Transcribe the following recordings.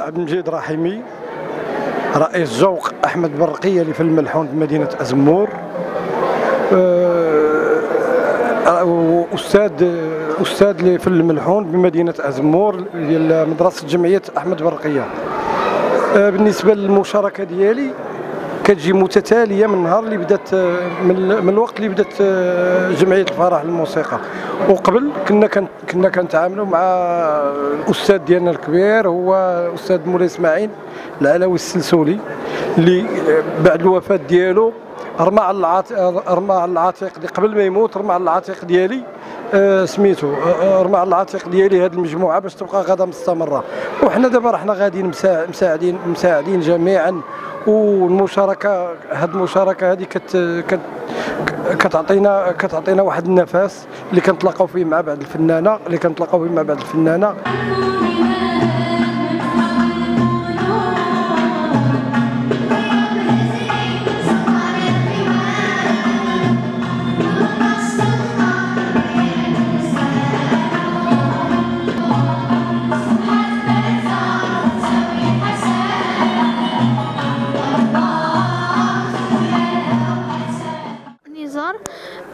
عبد المجيد رحيمي رئيس ذوق أحمد برقية لفيلم الملحون بمدينه أزمور آه، أستاذ أستاذ لفيلم الملحون بمدينه أزمور ديال مدرسة جمعية أحمد برقية. آه، بالنسبة للمشاركة ديالي كتجي متتالية من النهار اللي بدات من, الوقت اللي بدات آه، جمعية الفرح للموسيقى وقبل كنا كنا كنتعاملوا مع الأستاذ ديالنا الكبير هو أستاذ مولاي إسماعيل العلوي السلسولي اللي بعد الوفاة ديالو رمى على العاتق رمى على العاتق قبل ما يموت رمى على العاتق ديالي آه سميتو آه رمى على العاتق ديالي هذه المجموعة باش تبقى غادا مستمرة. وحنا دابا رحنا غاديين مساعدين مساعدين جميعا. والمشاركة هذه المشاركة هذه كت, كت كتعطينا كتعطينا واحد النفس اللي كنتلاقاو فيه مع بعض الفنانة اللي كنتلاقاو فيه مع بعض الفنانة.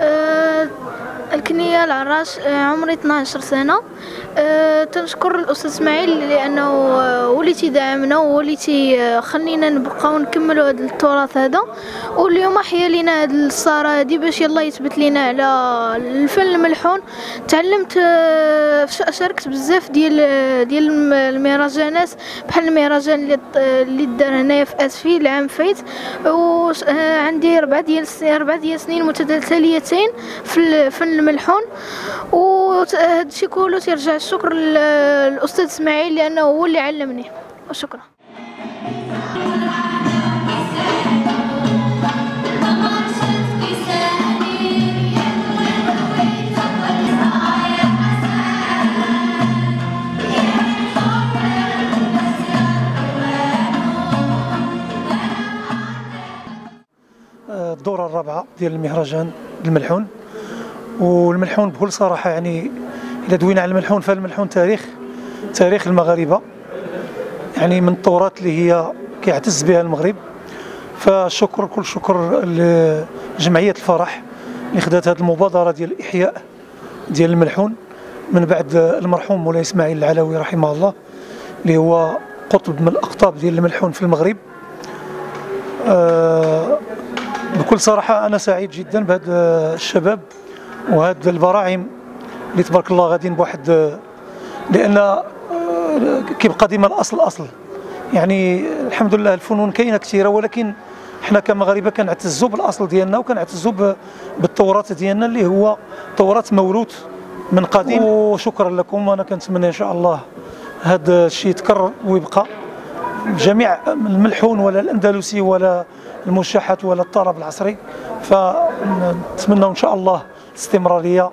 呃 الكنية العراش عمري 12 سنة. أه تنشكر الأستاذ إسماعيل لأنه هو اللي تيدعمنا وهو اللي تيخلينا نبقاو هذا التراث هذا. واليوم احيا لينا هذه الصاره هذه باش يلا يثبت لينا على الفن الملحون. تعلمت شاركت بزاف ديال ديال المهرجانات بحال المهرجان اللي دار هنايا في أسفي العام فايت. وعندي ربعه ديال ربعه ديال سنين متتاليتين في الفن الملحون وهذا الشيء كله تيرجع الشكر للأستاذ إسماعيل لأنه هو اللي علمني. وشكرا. الدورة الرابعة ديال المهرجان الملحون. والملحون بكل صراحة يعني إذا دوينا على الملحون فالملحون تاريخ تاريخ المغاربة يعني من التراث اللي هي كيعتز بها المغرب. فشكر كل شكر لجمعية الفرح اللي خدات هذه المبادرة ديال الإحياء ديال الملحون. من بعد المرحوم مولاي إسماعيل العلوي رحمه الله اللي هو قطب من الأقطاب ديال الملحون في المغرب. أه بكل صراحة أنا سعيد جدا بهذا الشباب. وهذا البراعم اللي تبارك الله غاديين بواحد لأن آه، كيبقى ديما الأصل أصل. يعني الحمد لله الفنون كاينة كثيرة ولكن حنا كمغاربة كنعتزوا بالأصل ديالنا وكنعتزوا بالتراث ديالنا اللي هو تراث موروث من قديم. وشكرا لكم وأنا كنتمنى إن شاء الله هذا الشيء يتكرر ويبقى. جميع الملحون ولا الأندلسي ولا المشاحات ولا الطرب العصري فنتمنى إن شاء الله الاستمراريه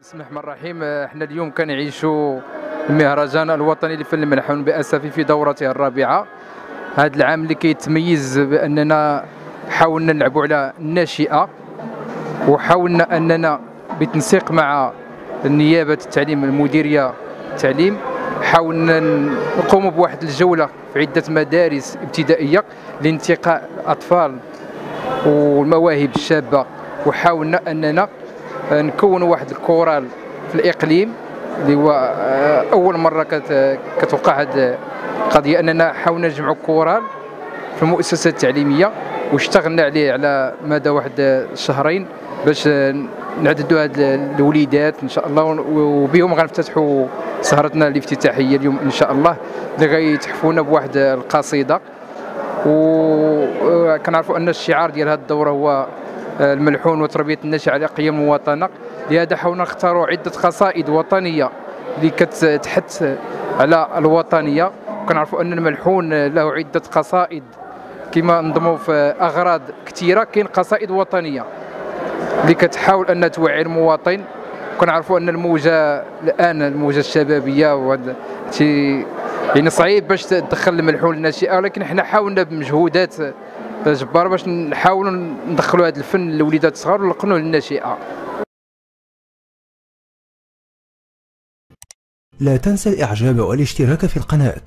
بسم الله الرحمن الرحيم. إحنا اليوم كنعيشوا المهرجان الوطني لفن الملحون باسفي في دورته الرابعة. هذا العام اللي كيتميز بأننا حاولنا نلعبوا على الناشئه وحاولنا أننا بالتنسيق مع النيابه التعليم المديرية التعليم حاولنا نقوم بواحد الجولة في عدة مدارس ابتدائية لانتقاء اطفال والمواهب الشابة وحاولنا أننا نكونوا واحد الكورال في الإقليم اللي هو آه، أول مرة كتوقع هذه القضية أننا حاولنا نجمعوا كورال في المؤسسات التعليمية. واشتغلنا عليه على مدى واحد شهرين باش نعددوا هاد الوليدات إن شاء الله وبهم غنفتتحوا سهرتنا الافتتاحية اليوم إن شاء الله اللي غيتحفونا بواحد القصيدة. وكنعرفوا أن الشعار ديال هذه الدورة هو الملحون وتربية الناشئ على قيم المواطنه لهذا حاولنا نختاروا عدة قصائد وطنية اللي كتحث على الوطنية. وكنعرفوا أن الملحون له عدة قصائد كما نضموا في أغراض كثيرة كاين قصائد وطنية اللي كتحاول أن توعي المواطن. كنعرفوا أن الموجة الآن الموجة الشبابية وهذا يعني صعيب باش تدخل الملحون الناشئة ولكن حنا حاولنا بمجهودات جبارة باش نحاولوا ندخلوا هذا الفن للوليدات الصغار ونلقنوه للناشئة. لا تنسى الإعجاب والاشتراك في القناة.